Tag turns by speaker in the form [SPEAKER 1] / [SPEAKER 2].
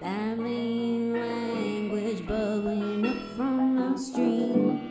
[SPEAKER 1] That language bubbling up from our stream.